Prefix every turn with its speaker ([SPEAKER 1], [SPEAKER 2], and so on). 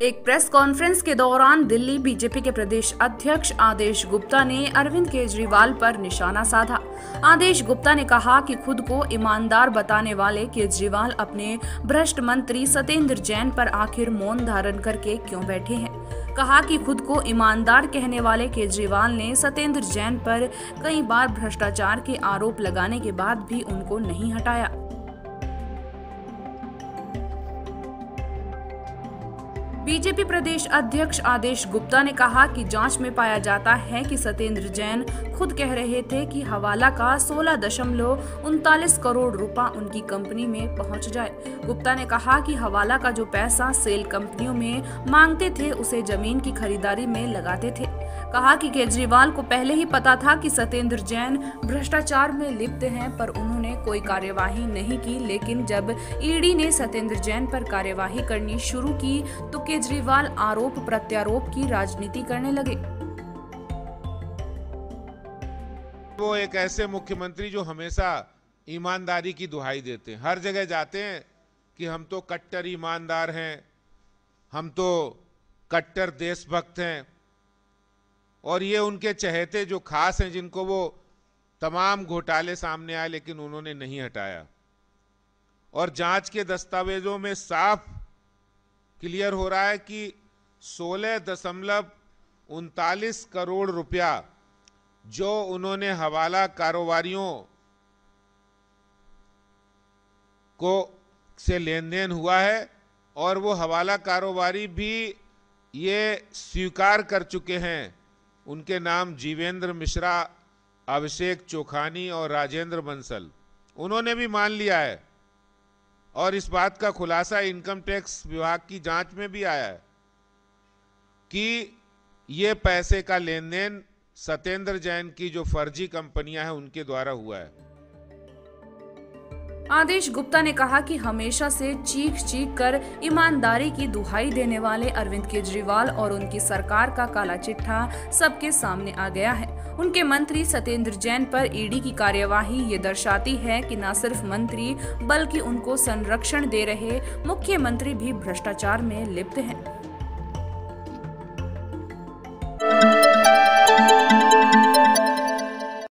[SPEAKER 1] एक press conference के दौरान दिल्ली बीजेपी के प्रदेश अध्यक्ष आदेश गुप्ता ने अरविंद केजरीवाल पर निशाना साधा। आदेश गुप्ता ने कहा कि खुद को ईमानदार बताने वाले केजरीवाल अपने भ्रष्ट मंत्री सत्येंद्र जैन पर आखिर मौन धारण करके क्यों बैठे हैं? कहा कि खुद को ईमानदार कहने वाले केजरीवाल ने सत्येंद्र जैन पर कई बार भ्रष्टाचार के आरोप लगाने के बाद भी उनको नहीं हटाया। बीजेपी प्रदेश अध्यक्ष आदेश गुप्ता ने कहा कि जाँच में पाया जाता है कि सत्येंद्र जैन खुद कह रहे थे कि हवाला का सोलह दशमलव उनतालीस करोड़ रुपए उनकी कंपनी में पहुँच जाए। गुप्ता ने कहा कि हवाला का जो पैसा सेल कंपनियों में मांगते थे, उसे ज़मीन की खरीदारी में लगाते थे। कहा कि केजरीवाल को पहले ही पता था कि सत्येंद्र जैन भ्रष्टाचार में लिप्त हैं, पर उन्होंने कोई कार्यवाही नहीं की। लेकिन जब ईडी ने सत्येंद्र जैन पर कार्यवाही करनी शुरू की तो केजरीवाल आरोप प्रत्यारोप की राजनीति करने लगे।
[SPEAKER 2] वो एक ऐसे मुख्यमंत्री जो हमेशा ईमानदारी की दुहाई देते हैं। हर जगह जाते हैं कि हम तो कट्टर ईमानदार हैं, हम तो कट्टर देशभक्त हैं और ये उनके चहेते जो खास हैं, जिनको वो तमाम घोटाले सामने आए, लेकिन उन्होंने नहीं हटाया। और जाँच के दस्तावेजों में साफ़ क्लियर हो रहा है कि सोलह दशमलव उनतालीस करोड़ रुपया जो उन्होंने हवाला कारोबारियों को से लेन देन हुआ है, और वो हवाला कारोबारी भी ये स्वीकार कर चुके हैं। उनके नाम जीवेंद्र मिश्रा, अभिषेक चोखानी और राजेंद्र बंसल। उन्होंने भी मान लिया है। और इस बात का खुलासा इनकम टैक्स विभाग की जाँच में भी आया है कि ये पैसे का लेन देन सत्येंद्र जैन की जो फर्जी कंपनियाँ हैं, उनके द्वारा हुआ है।
[SPEAKER 1] आदेश गुप्ता ने कहा कि हमेशा से चीख चीख कर ईमानदारी की दुहाई देने वाले अरविंद केजरीवाल और उनकी सरकार का काला चिट्ठा सबके सामने आ गया है। उनके मंत्री सत्येंद्र जैन पर ईडी की कार्यवाही ये दर्शाती है कि न सिर्फ़ मंत्री, बल्कि उनको संरक्षण दे रहे मुख्यमंत्री भी भ्रष्टाचार में लिप्त हैं।